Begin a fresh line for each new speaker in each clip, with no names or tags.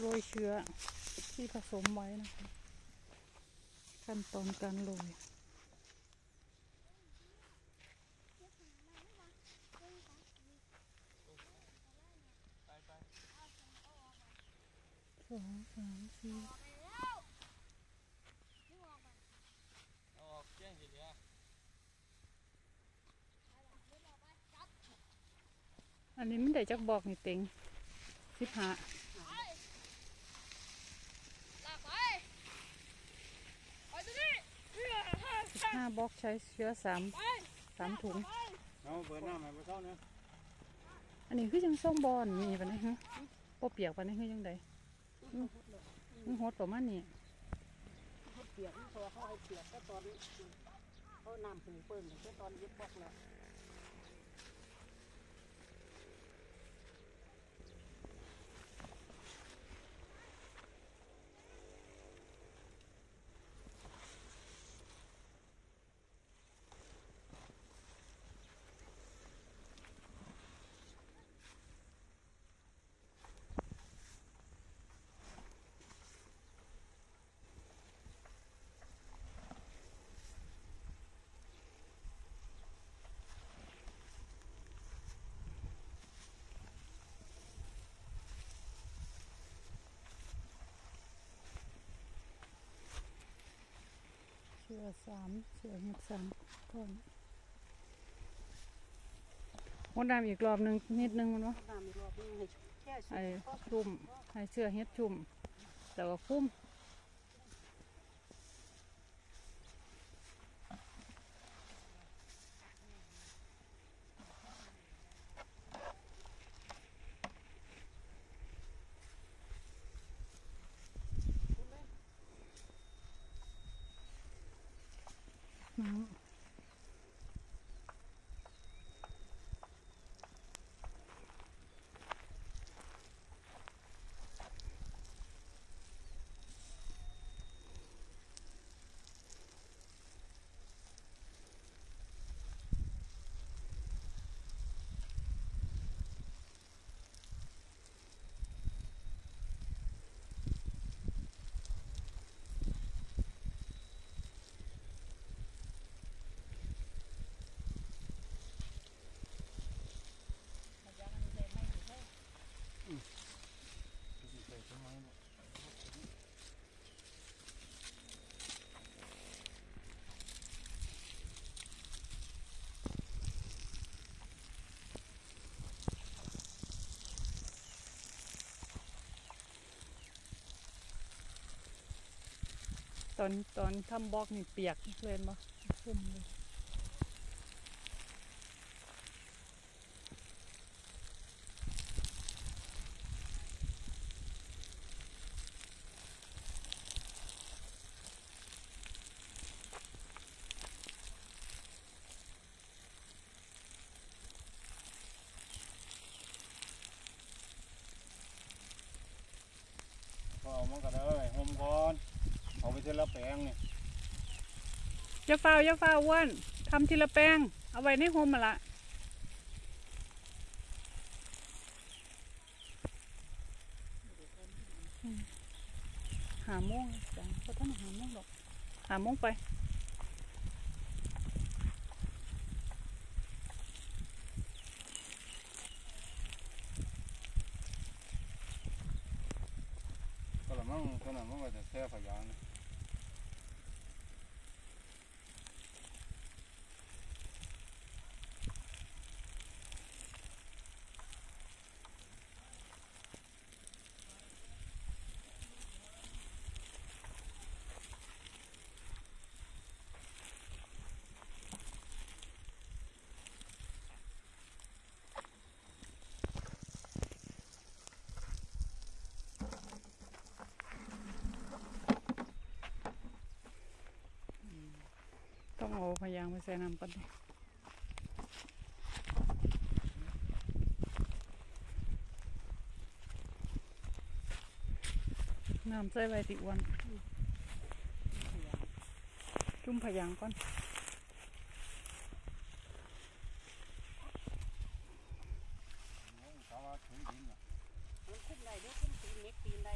โรยเชื้อที่ผสมไว้นะคะ ขั้นตอนการโรยสองสามสี่
อั
นนี้ไมันได้จักบอกนี่เต็งสิบห้า
ลากไปไปตัวนี้
สิบ ห้าบอกใช้เชื้อสาม
ไป
สามถุง
เอาเบิดน้ำให้พวกเขาเนี่ย
อันนี้คือยังส้มบอนมีปะเนี่ยฮะปเปียกปะเนี่ยคือยังไงมันหดประมาณนี้
เขาเปียกเพราะว่าเขาให้เปียกก็ตอนเขานำหูเปิ้ลก็ตอนเย็บบอกแล้ว
เชื้อสามเชื้อเห็ดสามก้อนหดน้ำอีกรอบหนึ่งนิดนึงมันวะ
น้ำอีกรอบนึงให้แค่
ไอ้
ก็
ชุ่มให้เชื้อเห็ดชุ่มแล้วก็คุ้ม น้ำ ตอนตอนทำบล็อกนี่เปียกเลยบ่ชุ่มเลย
พอเอามันก็ได้ห่มก่อน เอาไปเสร็จแล้วแปลงนี่
อย่าเฝ้าอย่าเฝ้าอ้วนทำทีละแป้งเอาไว้ในโฮมมาละอืมหาโมงจังก็ต้องหาโมงหรอกหาโมงไป
ก็ละมั่งขนาดมันก็จะแช่ฝายางนะา
พยางไปใส่น้ำก่อนดิน้ำใส่ไว้ติอ้วนจุ่มพยางก่อน
สาวาถึงดินล่ะ
มันขึ้นได้เด้อขึ้นตีนเล็กตีนได้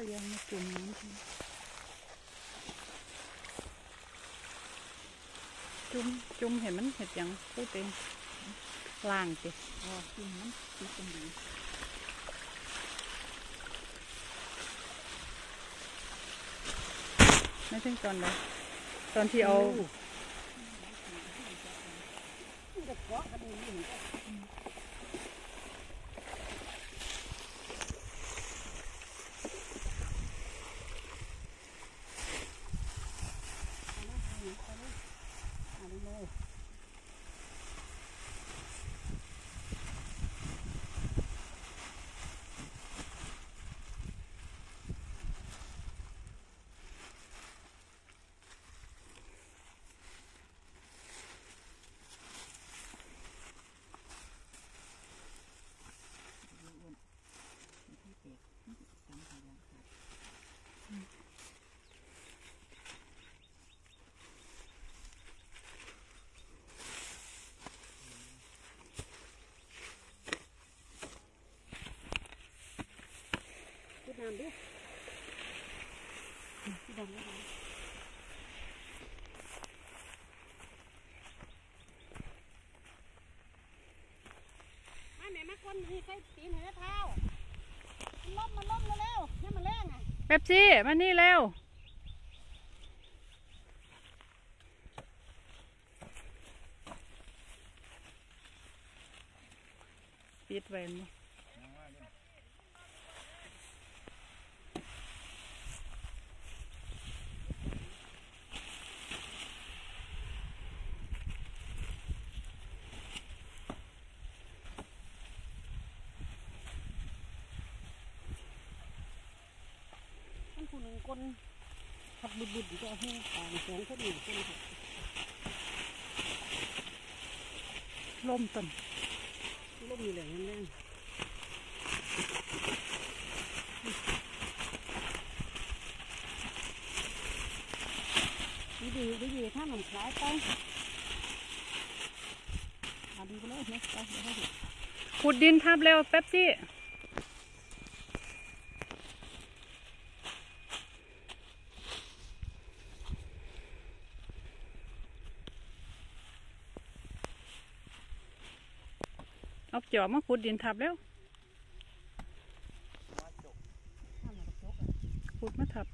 เขาเลี้ยงมาจุ่มน้ำใช่ไหมจุ่มจุ่มเห็นมันเห็ดหยังพูดเองล่างสิ
อ๋อกินมันกินกันดี
ไม่ถึงตอนไหนตอนที่เอา
มันจะเกาะกันอยู่นี่เอาเลย พูดน้ำดิพูดน้ำดิมาแม่มาคนนี้ใส่ตีนให้เท้ามันล้มมันล้มเร็วๆนี่มันแรงอะ
เป๊ปซี่มานี่เร็วปิดไว้มั้ย
มันผู้หนึ่ง คนขับบุดๆก็ให้ตามสองคนหนึ่งคนขับ
ล่มต้น
ล้มอยู่แหล่งนั้นแรงดีดีดีดีถ้ามันคล้ายไปมาดีไปเลยนะไปเดี๋ยวให้ดู
ขุดดินทับเร็วเป๊ปซี่ จอบมาขุดดินทับแล้ว
ถ้ามันกระจก
ขุดมาทับ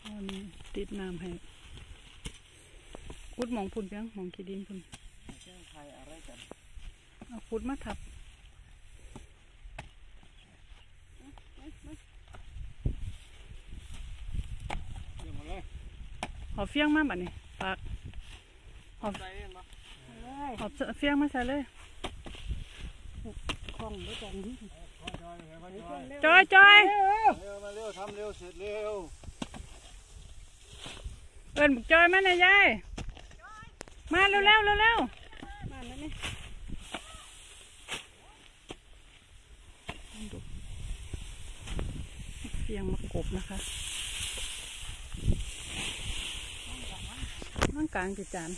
เอาอันนี้ติดน้ำให้ขุดหมองพุ่นเพียงหมองขี้ดินพุ่น
เจ้าใครอะไรกัน
เอาขุดมาทับ
เดี๋ยวมาเลย
เอาเฟี้ยงมาบัดนี้ปากเอา
ใส่ เองปะ
เลย
เอาเฟี้ยงมาใส่เลย
คล่องด้วยกันนี่
ขอจอยเลยขอจอย
จอยจอย
เร็วมาเร็วทำเร็วเสร็จเร็ว
เอินบุกจอยมาหน่อยยายมาเร็วเร็วเร็วเร็ว
มาแล้วนี่
เฟี้ยงมากบนะคะนั่งกลางจิจาน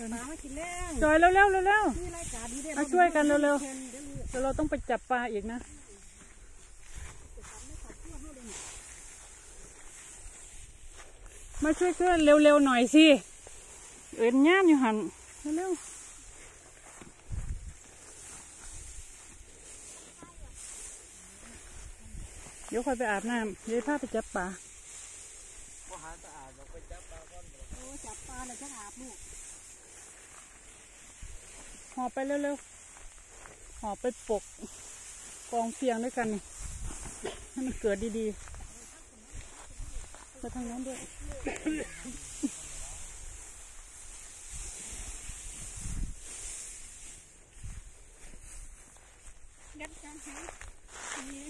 ลงกลาง
หมามากินแล้ว
จอยเร็วเร็วเร็วเร็ว
นี่รายการดีเด้
มาช่วยกันเร็วๆ
เดี๋ยว
เดี๋ยวเราต้องไปจับปลาอีกนะมาช่วยเพื่อนเร็วๆหน่อยสิเอ็นย่ามอยู่หันเร็วๆเดี๋ยวค่อยไปอาบน้ำเดี๋ยวพาไปจับปลา
โอ้จับปลาเลยจะอาบลูก
หอบไปเร็วๆหอบไปปก กองเฟียงด้วยกันนี่ให้มันเกิดดีๆไปทางนั้นด้วย
ยัดกันหานี่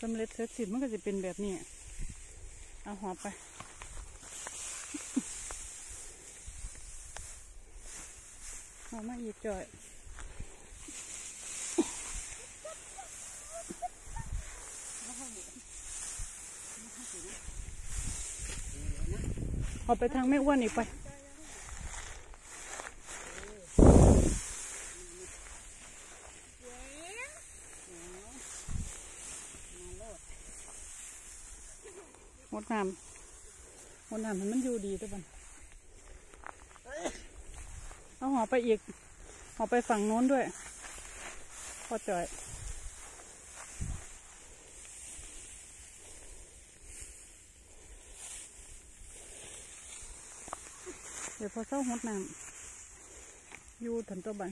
สำเร็จเสร็จสิ้นมันก็จะเป็นแบบนี้ เอาหอบไปหอบมาอีกจ่อยเอาไปทางแม่อ้วนอีกไป มดน้ำมดน้ำให้มันอยู่ดีด้วยบันเอาหอไปอีกหอไปฝั่งโน้นด้วยพอจ่อยเดี๋ยวพอเศร้าหดน้ำอยู่ถันตัวบัน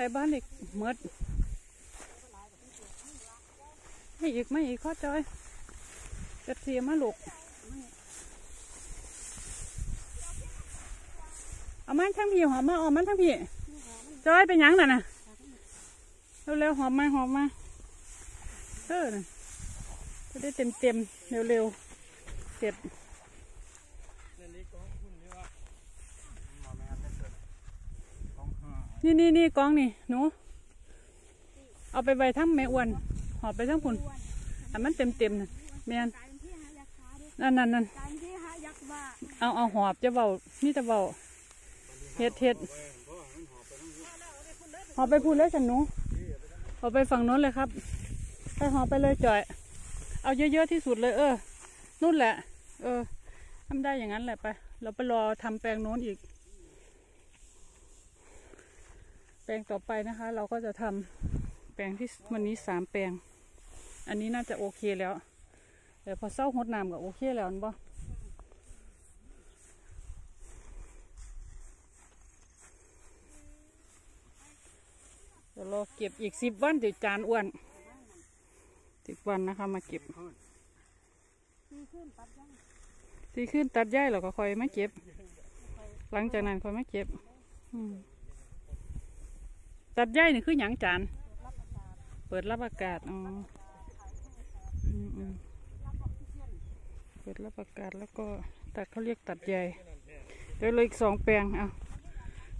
ไหนบ้านอีกเมดไม่อีกไม่อีกข้อจอยเจ็บเสียมมาลูกเอามันทั้งพี่หอมมาเอามันทั้งพี่จอยเป็นหยังน่ะนะเร็วๆหอมมาหอมมาเออจะได้เต็มเต็มๆเร็วๆเสร็จ
มาแม่นได้เกิดต้องห้า
นี่นี่นี่กองนี่หนู เอาไปไว้ทั้งแม่อ้วน หอบไปทั้งพุ่นอันมันเต็มเต็มๆนะแม่น
ตายที่หายักษ์ขาด้วย
นั่นนั่นนั่น
ตายที่หายักษ์บ้า
เอาเอาหอบจะเบานี่จะเบาเฮ็ดเฮ็ดหอบไปพูดเลยฉันหนูหอบไปฝั่งโน้นเลยครับ ไปหอบไปเลยจ่อย เอาเยอะๆที่สุดเลย เออนู่นแหละ เออทำได้อย่างนั้นแหละไป เราไปรอทำแปลงโน้นอีก แป ลงต่อไปนะคะ เราก็จะทำแปลงที่วันนี้สามแปลง อันนี้น่าจะโอเคแล้วเดี๋ยวพอเศร้าหดน้ำก็โอเคแล้วนั่นบ่เดี๋ยวรอเก็บอีกสิบวันเดี๋ยวจานอ้วนสิบวันนะคะ มาเก็บสี่ขึ้นตัดย่ายเราก็คอยไม่เก็บ หลังจากนั้นคอยไม่เก็บ อืม ตัดย่ายนี่คือหยังจานเปิดรับอากาศอ๋อเปิดรับอากาศแล้วก็ตัดเขาเรียกตัดใยเดี๋ยวเลยอีกสองแปลงเอา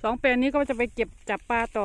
สองแปลงนี้ก็จะไปเก็บจับปลาต่อ